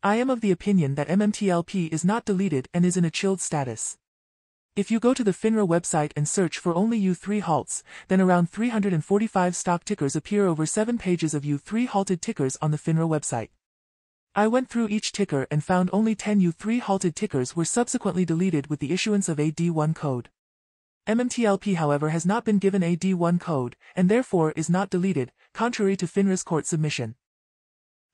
I am of the opinion that MMTLP is not deleted and is in a chilled status. If you go to the FINRA website and search for only U3 halts, then around 345 stock tickers appear over 7 pages of U3 halted tickers on the FINRA website. I went through each ticker and found only 10 U3 halted tickers were subsequently deleted with the issuance of a D1 code. MMTLP however has not been given a D1 code, and therefore is not deleted, contrary to FINRA's court submission.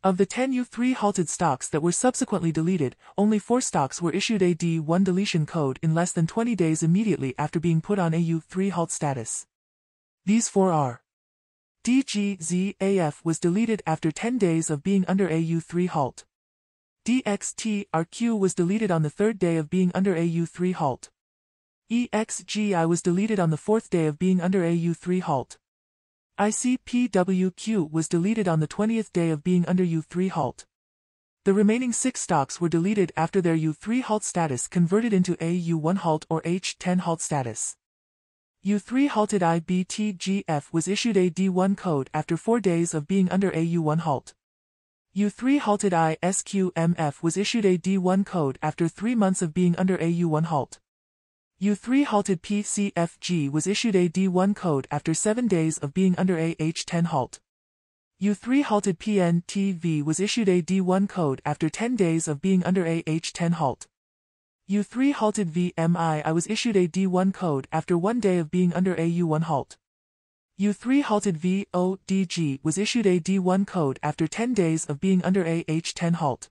Of the 10 U3 halted stocks that were subsequently deleted, only 4 stocks were issued a D1 deletion code in less than 20 days immediately after being put on a U3 halt status. These 4 are DGAZF was deleted after 10 days of being under a U3 halt. DXTRQ was deleted on the third day of being under a U3 halt. EXGI was deleted on the fourth day of being under a U3 halt. ICPWQ was deleted on the 20th day of being under U3 halt. The remaining six stocks were deleted after their U3 halt status converted into a U1 halt or H10 halt status. U3 halted IBTGF was issued a D1 code after four days of being under a U1 halt. U3 halted ISQMF was issued a D1 code after three months of being under a U1 halt. U3 halted PCFG was issued a D1 code after 7 days of being under a H10 halt. U3 halted PNTV was issued a D1 code after 10 days of being under a H10 halt. U3 halted VMII was issued a D1 code after 1 day of being under a U1 halt. U3 halted VODG was issued a D1 code after 10 days of being under a H10 halt.